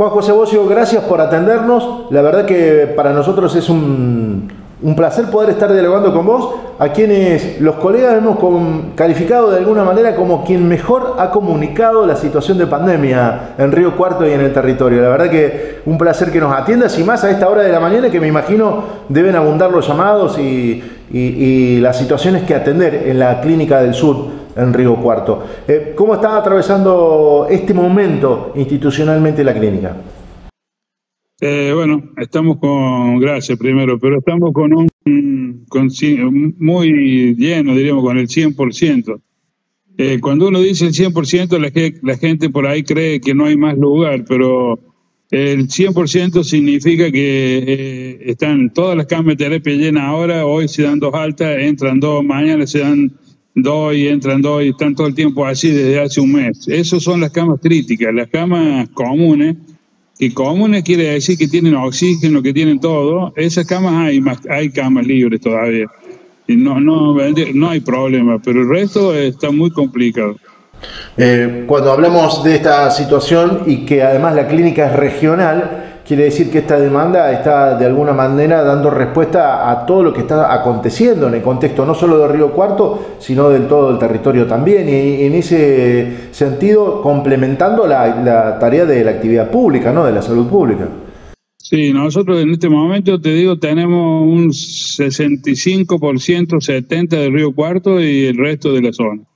Juan José Bocio, gracias por atendernos. La verdad que para nosotros es un, un placer poder estar dialogando con vos, a quienes los colegas hemos calificado de alguna manera como quien mejor ha comunicado la situación de pandemia en Río Cuarto y en el territorio. La verdad que un placer que nos atiendas y más a esta hora de la mañana que me imagino deben abundar los llamados y, las situaciones que atender en la Clínica del Sur en Río Cuarto. Eh, ¿Cómo está atravesando este momento institucionalmente la clínica? Eh, bueno, estamos con, gracias primero, pero estamos con un, con, muy lleno, diríamos, con el 100%. Eh, cuando uno dice el 100%, la, la gente por ahí cree que no hay más lugar, pero el 100% significa que eh, están todas las camas de terapia llenas ahora, hoy se dan dos altas, entran dos, mañana se dan dos y entran dos y están todo el tiempo así desde hace un mes. Esas son las camas críticas, las camas comunes que comunes quiere decir que tienen oxígeno, que tienen todo, esas camas hay, hay camas libres todavía. Y no, no, no hay problema, pero el resto está muy complicado. Eh, cuando hablamos de esta situación y que además la clínica es regional, Quiere decir que esta demanda está de alguna manera dando respuesta a todo lo que está aconteciendo en el contexto no solo de Río Cuarto, sino del todo el territorio también. Y en ese sentido, complementando la, tarea de la actividad pública, ¿no? de la salud pública. Sí, nosotros en este momento, te digo, tenemos un 65%, 70% de Río Cuarto y el resto de la zona.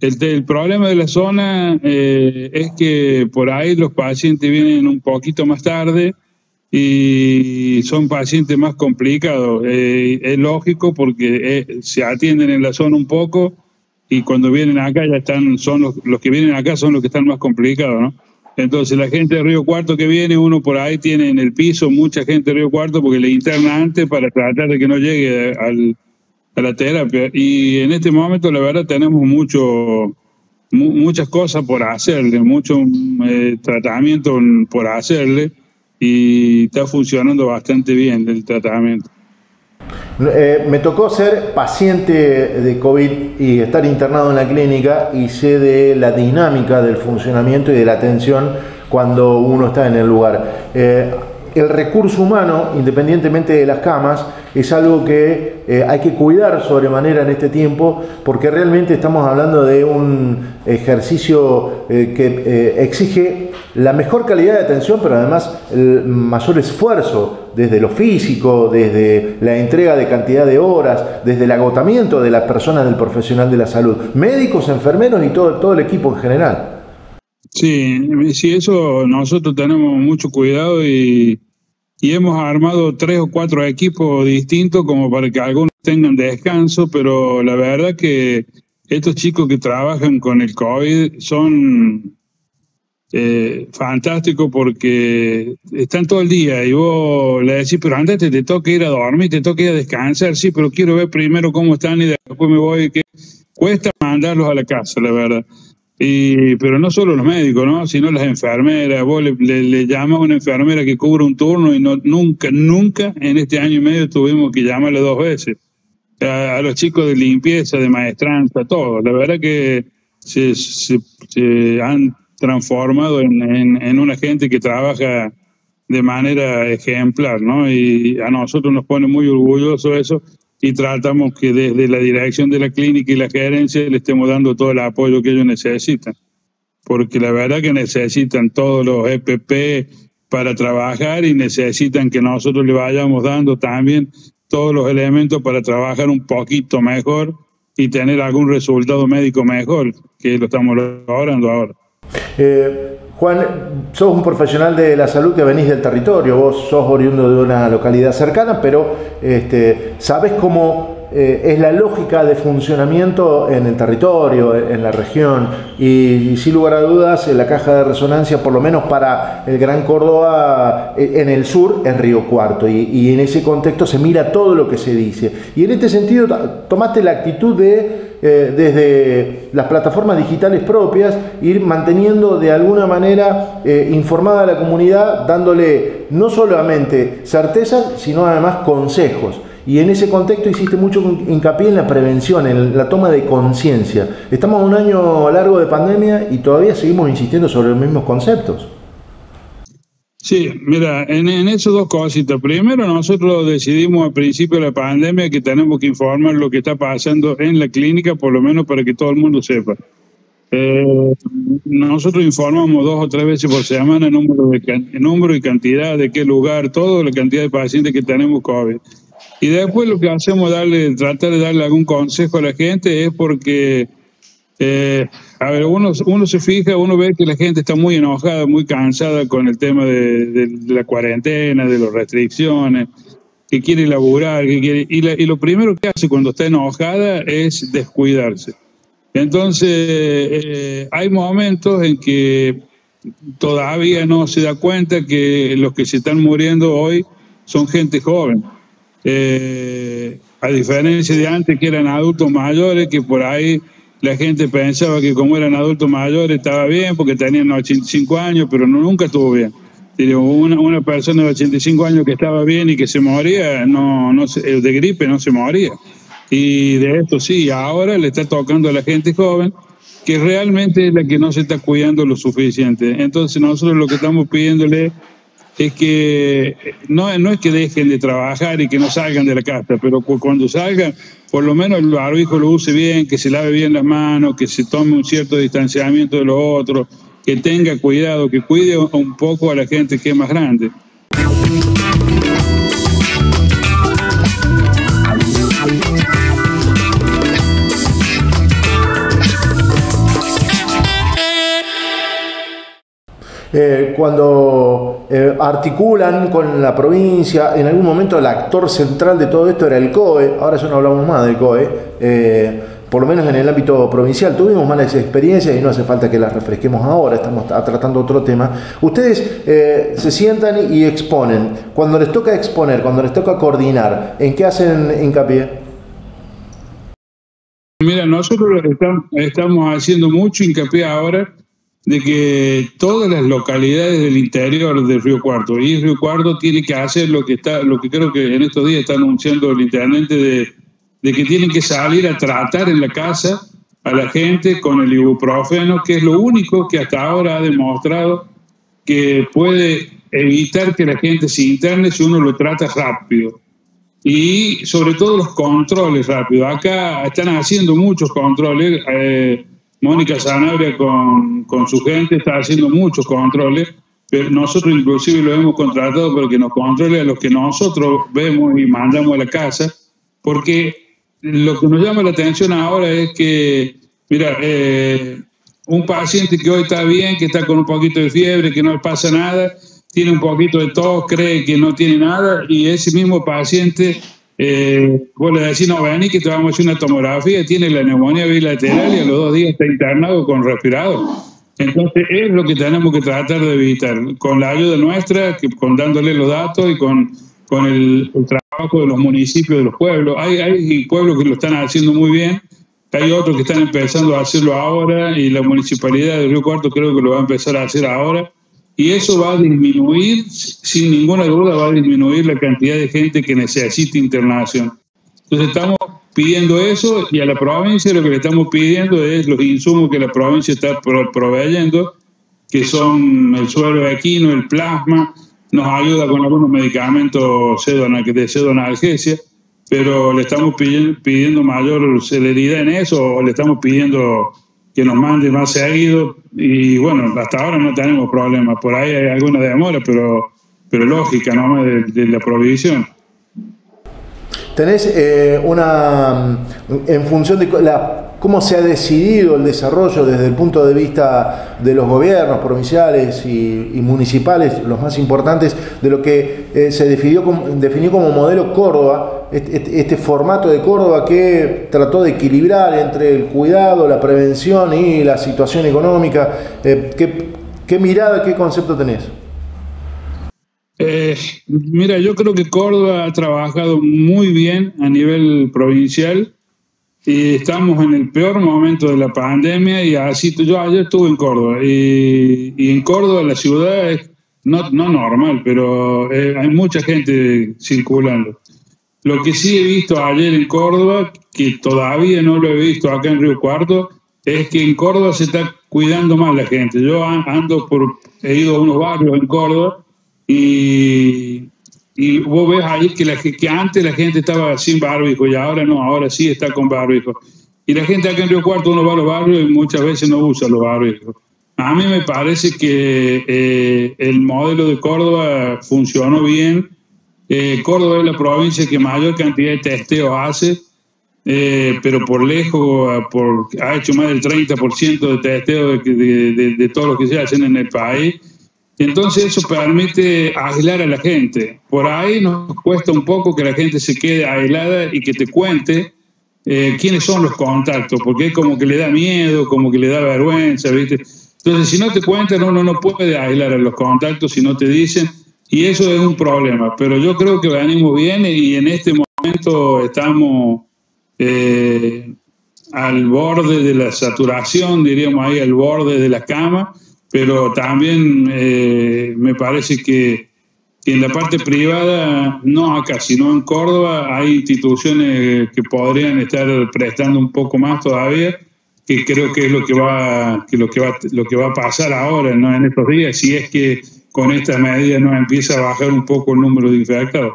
El, problema de la zona eh, es que por ahí los pacientes vienen un poquito más tarde y son pacientes más complicados. Eh, es lógico porque eh, se atienden en la zona un poco y cuando vienen acá ya están, son los, los que vienen acá son los que están más complicados, ¿no? Entonces la gente de Río Cuarto que viene, uno por ahí tiene en el piso mucha gente de Río Cuarto porque le interna antes para tratar de que no llegue al, la terapia. Y en este momento, la verdad, tenemos mucho, muchas cosas por hacerle, mucho eh, tratamiento por hacerle y está funcionando bastante bien el tratamiento. Eh, me tocó ser paciente de COVID y estar internado en la clínica y sé de la dinámica del funcionamiento y de la atención cuando uno está en el lugar. Eh, el recurso humano, independientemente de las camas, es algo que eh, hay que cuidar sobremanera en este tiempo, porque realmente estamos hablando de un ejercicio eh, que eh, exige la mejor calidad de atención, pero además el mayor esfuerzo desde lo físico, desde la entrega de cantidad de horas, desde el agotamiento de las personas del profesional de la salud, médicos, enfermeros y todo, todo el equipo en general. Sí, sí, eso nosotros tenemos mucho cuidado y, y hemos armado tres o cuatro equipos distintos como para que algunos tengan descanso, pero la verdad que estos chicos que trabajan con el COVID son eh, fantásticos porque están todo el día y vos le decís, pero antes te toca ir a dormir, te toca ir a descansar, sí, pero quiero ver primero cómo están y después me voy, que cuesta mandarlos a la casa, la verdad. Y, pero no solo los médicos, ¿no? sino las enfermeras. Vos le, le, llamas a una enfermera que cubre un turno y no, nunca, nunca en este año y medio tuvimos que llamarle dos veces. A, los chicos de limpieza, de maestranza, todo. La verdad que se, se, han transformado en, en, en, una gente que trabaja de manera ejemplar, ¿no? Y a nosotros nos pone muy orgulloso eso y tratamos que desde la dirección de la clínica y la gerencia le estemos dando todo el apoyo que ellos necesitan. Porque la verdad que necesitan todos los EPP para trabajar y necesitan que nosotros le vayamos dando también todos los elementos para trabajar un poquito mejor y tener algún resultado médico mejor, que lo estamos logrando ahora. Eh, Juan, sos un profesional de la salud que venís del territorio, vos sos oriundo de una localidad cercana, pero este, sabes cómo eh, es la lógica de funcionamiento en el territorio, en la región, y, sin lugar a dudas la caja de resonancia, por lo menos para el Gran Córdoba eh, en el sur, es Río Cuarto, y, en ese contexto se mira todo lo que se dice. Y en este sentido tomaste la actitud de, eh, desde las plataformas digitales propias, ir manteniendo de alguna manera informada a la comunidad, dándole no solamente certezas, sino además consejos. Y en ese contexto hiciste mucho hincapié en la prevención, en la toma de conciencia. Estamos un año largo de pandemia y todavía seguimos insistiendo sobre los mismos conceptos. Sí, mira, en, en eso dos cositas. Primero, nosotros decidimos al principio de la pandemia que tenemos que informar lo que está pasando en la clínica, por lo menos para que todo el mundo sepa. Eh, nosotros informamos dos o tres veces por semana número, de, número y cantidad de qué lugar, toda la cantidad de pacientes que tenemos COVID. Y después lo que hacemos darle, tratar de darle algún consejo a la gente es porque eh, a ver, uno, se fija, uno ve que la gente está muy enojada, muy cansada con el tema de, la cuarentena, de las restricciones, que quiere laburar, que quiere, y, lo primero que hace cuando está enojada es descuidarse. Entonces, eh, hay momentos en que todavía no se da cuenta que los que se están muriendo hoy son gente joven. Eh, a diferencia de antes que eran adultos mayores que por ahí la gente pensaba que como eran adultos mayores estaba bien porque tenían 85 años, pero nunca estuvo bien. Una, una persona de 85 años que estaba bien y que se moría, no, no eh, de gripe no se moría. Y de esto sí, ahora le está tocando a la gente joven que realmente es la que no se está cuidando lo suficiente. Entonces nosotros lo que estamos pidiéndole es que no, no es que dejen de trabajar y que no salgan de la casa, pero cuando salgan, por lo menos el barbijo lo use bien, que se lave bien las manos, que se tome un cierto distanciamiento de los otros, que tenga cuidado, que cuide un poco a la gente que es más grande. Eh, cuando eh, articulan con la provincia, en algún momento el actor central de todo esto era el COE, ahora ya no hablamos más del COE, eh, por lo menos en el ámbito provincial. Tuvimos malas experiencias y no hace falta que las refresquemos ahora, estamos tratando otro tema. Ustedes se sientan y exponen. Cuando les toca exponer, cuando les toca coordinar, ¿en qué hacen hincapié? Mira, nosotros estamos haciendo mucho hincapié ahora de que todas las localidades del interior del Río Cuarto y Río Cuarto tiene que hacer lo que está, lo que creo que en estos días está anunciando el intendente de, de que tienen que salir a tratar en la casa a la gente con el ibuprofeno, que es lo único que hasta ahora ha demostrado que puede evitar que la gente se interne si uno lo trata rápido. Y sobre todo los controles rápidos. Acá están haciendo muchos controles. Eh, Mónica Zanabria con, con su gente está haciendo muchos controles, pero nosotros inclusive lo hemos contratado para que nos controle a los que nosotros vemos y mandamos a la casa, porque lo que nos llama la atención ahora es que, mira, eh, un paciente que hoy está bien, que está con un poquito de fiebre, que no le pasa nada, tiene un poquito de tos, cree que no tiene nada, y ese mismo paciente eh, vos le decís, no, que te vamos a hacer una tomografía, tiene la neumonía bilateral y a los dos días está internado con respirador. Entonces es lo que tenemos que tratar de evitar, con la ayuda nuestra, con dándole los datos y con, con el, trabajo de los municipios, de los pueblos. Hay, hay pueblos que lo están haciendo muy bien, hay otros que están empezando a hacerlo ahora y la municipalidad de Río Cuarto creo que lo va a empezar a hacer ahora y eso va a disminuir, sin ninguna duda, va a disminuir la cantidad de gente que necesita internación. Entonces estamos pidiendo eso y a la provincia lo que le estamos pidiendo es los insumos que la provincia está proveyendo, que son el suelo de equino, el plasma, nos ayuda con algunos medicamentos de pseudonalgesia, pero le estamos pidiendo, pidiendo mayor celeridad en eso o le estamos pidiendo que nos mande más seguido y bueno, hasta ahora no tenemos problemas, por ahí hay alguna demora, pero, pero lógica ¿no? de, de la provisión. Tenés eh, una, en función de la, cómo se ha decidido el desarrollo desde el punto de vista de los gobiernos provinciales y, municipales, los más importantes, de lo que eh, se definió definió como modelo Córdoba, este, este, formato de Córdoba que trató de equilibrar entre el cuidado, la prevención y la situación económica. Eh, ¿qué, ¿Qué mirada, qué concepto tenés? Eh, mira, yo creo que Córdoba ha trabajado muy bien a nivel provincial y estamos en el peor momento de la pandemia y así yo ayer estuve en Córdoba y, en Córdoba la ciudad es no, no normal, pero eh, hay mucha gente circulando. Lo que sí he visto ayer en Córdoba, que todavía no lo he visto acá en Río Cuarto, es que en Córdoba se está cuidando más la gente. Yo ando por, he ido a unos barrios en Córdoba Y, y vos ves ahí que, la, que antes la gente estaba sin barbijo y ahora no, ahora sí está con barbijo. Y la gente acá en Río Cuarto uno va a los barrios y muchas veces no usa los barbijos. A mí me parece que eh, el modelo de Córdoba funcionó bien. Eh, Córdoba es la provincia que mayor cantidad de testeos hace, eh, pero por lejos por, ha hecho más del 30% de testeo de, de, de, todo lo que se hacen en el país. Entonces eso permite aislar a la gente. Por ahí nos cuesta un poco que la gente se quede aislada y que te cuente quiénes son los contactos, porque es como que le da miedo, como que le da vergüenza, ¿viste? Entonces, si no te cuentan, uno no puede aislar a los contactos si no te dicen, y eso es un problema. Pero yo creo que venimos bien y en este momento estamos eh, al borde de la saturación, diríamos ahí, al borde de la cama, pero también eh, me parece que, que en la parte privada, no acá, sino en Córdoba, hay instituciones que podrían estar prestando un poco más todavía que creo que es lo que va, que lo que va, lo que va a pasar ahora, ¿no? En estos días, si es que con estas medidas no empieza a bajar un poco el número de infectados.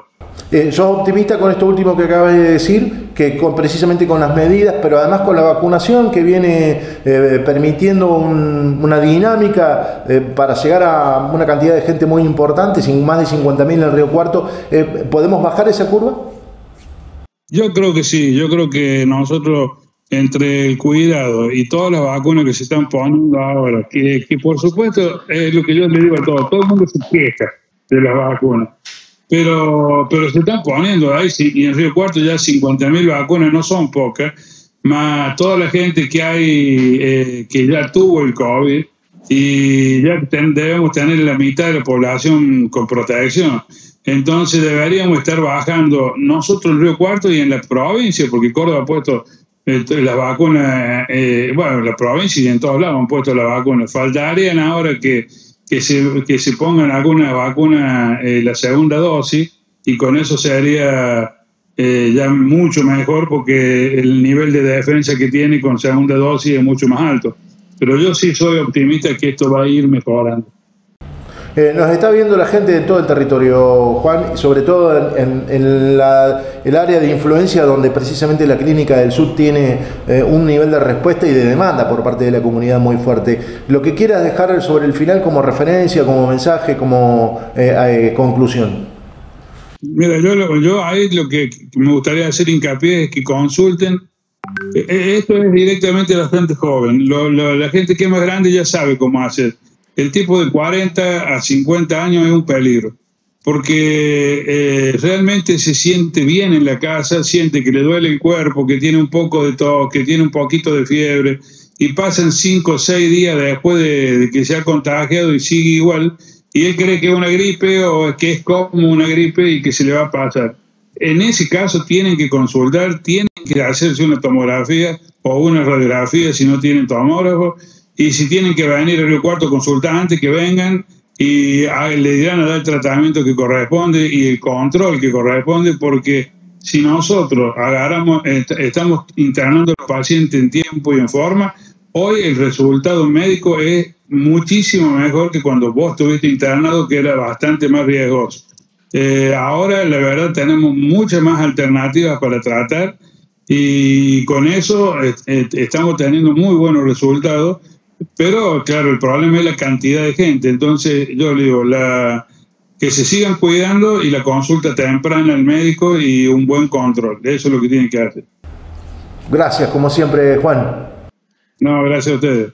Eh, ¿Sos optimista con esto último que acabas de decir? Que con, precisamente con las medidas, pero además con la vacunación que viene eh, permitiendo una dinámica eh, para llegar a una cantidad de gente muy importante, sin más de 50.000 en el Río Cuarto, eh, ¿podemos bajar esa curva? Yo creo que sí, yo creo que nosotros entre el cuidado y todas las vacunas que se están poniendo ahora, que, que por supuesto es lo que yo le digo a todos, todo el mundo se queja de las vacunas, pero, pero se están poniendo ahí, y en Río Cuarto ya 50.000 vacunas no son pocas, más toda la gente que hay eh, que ya tuvo el COVID y ya debemos tener la mitad de la población con protección. Entonces deberíamos estar bajando nosotros en Río Cuarto y en la provincia, porque Córdoba ha puesto las vacunas, eh, bueno, la provincia y en todos lados han puesto la vacuna. Faltarían ahora que, que, se, que se pongan alguna vacuna, eh, la segunda dosis, y con eso se haría eh, ya mucho mejor porque el nivel de defensa que tiene con segunda dosis es mucho más alto. Pero yo sí soy optimista que esto va a ir mejorando. Eh, nos está viendo la gente de todo el territorio, Juan, sobre todo en, el área de influencia donde precisamente la Clínica del Sur tiene eh, un nivel de respuesta y de demanda por parte de la comunidad muy fuerte. Lo que quieras dejar sobre el final como referencia, como mensaje, como eh, conclusión. Mira, yo, yo ahí lo que me gustaría hacer hincapié es que consulten. Esto es directamente bastante joven. la gente que es más grande ya sabe cómo hacer el tipo de 40 a 50 años es un peligro, porque eh, realmente se siente bien en la casa, siente que le duele el cuerpo, que tiene un poco de tos, que tiene un poquito de fiebre, y pasan 5 o 6 días después de, que se ha contagiado y sigue igual, y él cree que es una gripe o que es como una gripe y que se le va a pasar. En ese caso tienen que consultar, tienen que hacerse una tomografía o una radiografía si no tienen tomógrafo y si tienen que venir al Río Cuarto consultar antes que vengan y le dirán a dar el tratamiento que corresponde y el control que corresponde porque si nosotros agarramos, estamos internando al paciente en tiempo y en forma, hoy el resultado médico es muchísimo mejor que cuando vos estuviste internado, que era bastante más riesgoso. Eh, ahora, la verdad, tenemos muchas más alternativas para tratar y con eso estamos teniendo muy buenos resultados pero claro, el problema es la cantidad de gente. Entonces, yo le digo, la, que se sigan cuidando y la consulta temprana al médico y un buen control. Eso es lo que tienen que hacer. Gracias, como siempre, Juan. No, gracias a ustedes.